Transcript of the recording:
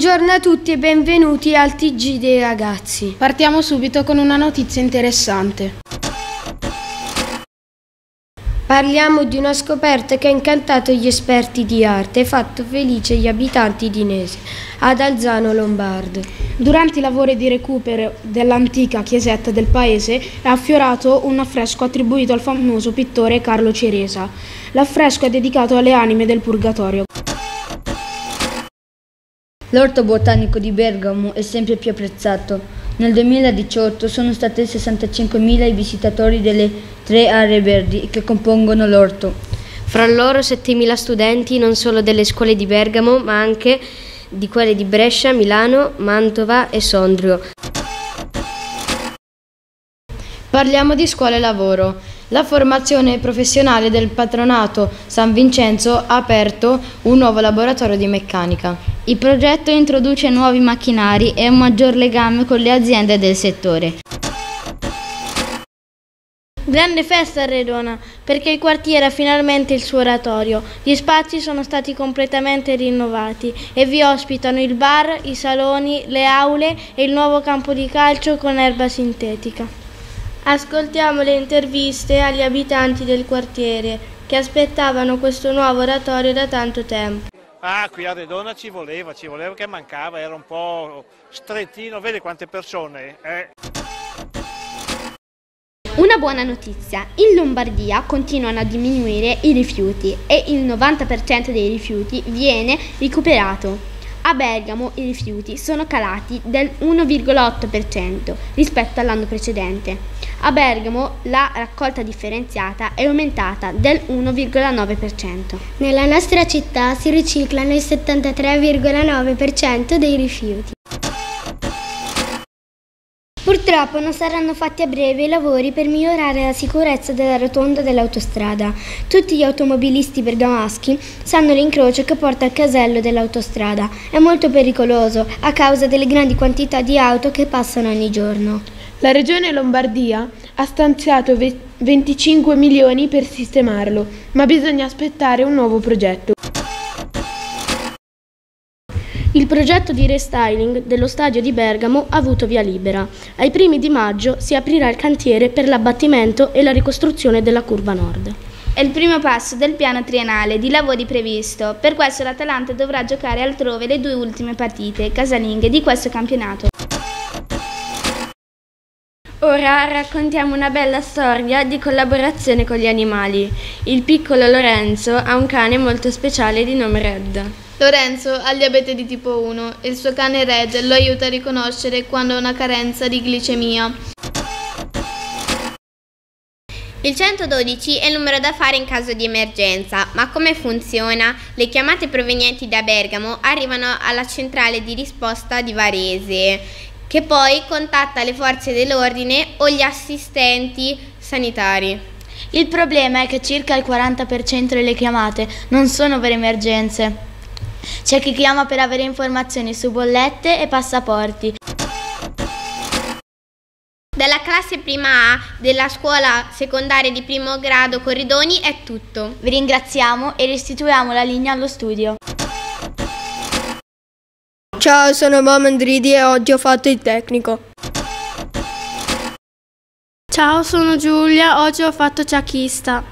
Buongiorno a tutti e benvenuti al TG dei ragazzi. Partiamo subito con una notizia interessante. Parliamo di una scoperta che ha incantato gli esperti di arte e fatto felice gli abitanti di Nese, ad Alzano Lombardo. Durante i lavori di recupero dell'antica chiesetta del paese è affiorato un affresco attribuito al famoso pittore Carlo Ceresa. L'affresco è dedicato alle anime del purgatorio. L'orto botanico di Bergamo è sempre più apprezzato. Nel 2018 sono stati 65.000 i visitatori delle tre aree verdi che compongono l'orto. Fra loro 7.000 studenti non solo delle scuole di Bergamo ma anche di quelle di Brescia, Milano, Mantova e Sondrio. Parliamo di scuola e lavoro. La formazione professionale del patronato San Vincenzo ha aperto un nuovo laboratorio di meccanica. Il progetto introduce nuovi macchinari e un maggior legame con le aziende del settore. Grande festa a Redona perché il quartiere ha finalmente il suo oratorio. Gli spazi sono stati completamente rinnovati e vi ospitano il bar, i saloni, le aule e il nuovo campo di calcio con erba sintetica. Ascoltiamo le interviste agli abitanti del quartiere che aspettavano questo nuovo oratorio da tanto tempo. Ah, qui a Redona ci voleva, ci voleva che mancava, era un po' strettino, vedi quante persone. Eh. Una buona notizia, in Lombardia continuano a diminuire i rifiuti e il 90% dei rifiuti viene recuperato. A Bergamo i rifiuti sono calati del 1,8% rispetto all'anno precedente. A Bergamo la raccolta differenziata è aumentata del 1,9%. Nella nostra città si riciclano il 73,9% dei rifiuti. Purtroppo non saranno fatti a breve i lavori per migliorare la sicurezza della rotonda dell'autostrada. Tutti gli automobilisti bergamaschi sanno l'incrocio che porta al casello dell'autostrada. È molto pericoloso a causa delle grandi quantità di auto che passano ogni giorno. La regione Lombardia ha stanziato 25 milioni per sistemarlo, ma bisogna aspettare un nuovo progetto. Il progetto di restyling dello stadio di Bergamo ha avuto via libera. Ai primi di maggio si aprirà il cantiere per l'abbattimento e la ricostruzione della curva nord. È il primo passo del piano triennale di lavori previsto. Per questo l'Atalanta dovrà giocare altrove le due ultime partite casalinghe di questo campionato. Ora raccontiamo una bella storia di collaborazione con gli animali. Il piccolo Lorenzo ha un cane molto speciale di nome Red. Lorenzo ha il diabete di tipo 1 e il suo cane Red lo aiuta a riconoscere quando ha una carenza di glicemia. Il 112 è il numero da fare in caso di emergenza, ma come funziona? Le chiamate provenienti da Bergamo arrivano alla centrale di risposta di Varese, che poi contatta le forze dell'ordine o gli assistenti sanitari. Il problema è che circa il 40% delle chiamate non sono per emergenze. C'è chi chiama per avere informazioni su bollette e passaporti. Dalla classe prima A della scuola secondaria di primo grado Corridoni è tutto. Vi ringraziamo e restituiamo la linea allo studio. Ciao, sono Mom Andridi e oggi ho fatto il tecnico. Ciao, sono Giulia, oggi ho fatto ciachista.